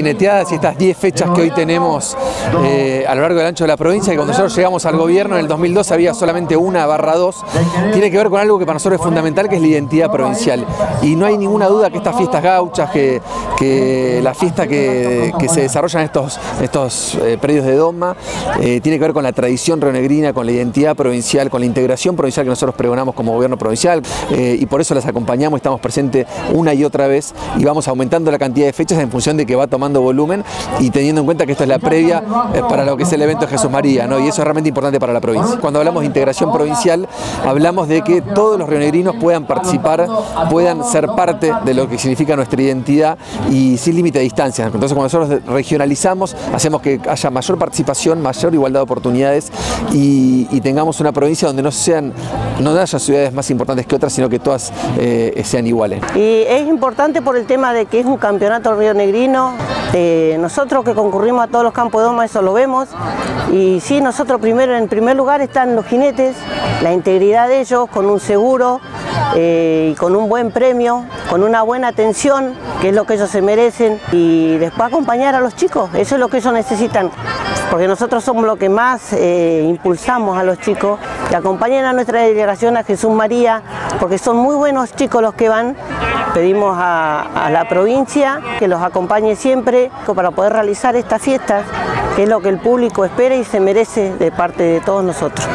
jineteadas y estas 10 fechas que hoy tenemos eh, a lo largo del ancho de la provincia, que cuando nosotros llegamos al gobierno en el 2002 había solamente una barra dos, tiene que ver con algo que para nosotros es fundamental, que es la identidad provincial. Y no hay ninguna duda que estas fiestas gauchas, que, que la fiesta que, se desarrolla en estos, estos eh, predios de Doma, eh, tiene que ver con la tradición reonegrina, con la identidad provincial, con la integración provincial que nosotros pregonamos como gobierno provincial, y por eso las acompañamos, estamos presentes una y otra vez y vamos aumentando la cantidad de fechas en función de que va tomando volumen y teniendo en cuenta que esto es la previa eh, para lo que es el evento de Jesús María, ¿no? y eso es realmente importante para la provincia. Cuando hablamos de integración provincial, hablamos de que todos los rionegrinos puedan participar, puedan ser parte de lo que significa nuestra identidad y sin límite de distancia. Entonces cuando nosotros regionalizamos, hacemos que haya mayor participación, mayor igualdad de oportunidades y, tengamos una provincia donde no sean, no haya ciudades más importantes que otras, sino que todas eh, sean iguales. Y es importante por el tema de que es un campeonato rionegrino, eh, nosotros que concurrimos a todos los campos de Doma, eso lo vemos. Y sí, nosotros primero, en primer lugar están los jinetes, la integridad de ellos, con un seguro eh, y con un buen premio, con una buena atención, que es lo que ellos se merecen. Y después acompañar a los chicos, eso es lo que ellos necesitan. Porque nosotros somos los que más eh, impulsamos a los chicos, que acompañen a nuestra delegación a Jesús María, porque son muy buenos chicos los que van Pedimos a, la provincia que los acompañe siempre para poder realizar estas fiestas, que es lo que el público espera y se merece de parte de todos nosotros.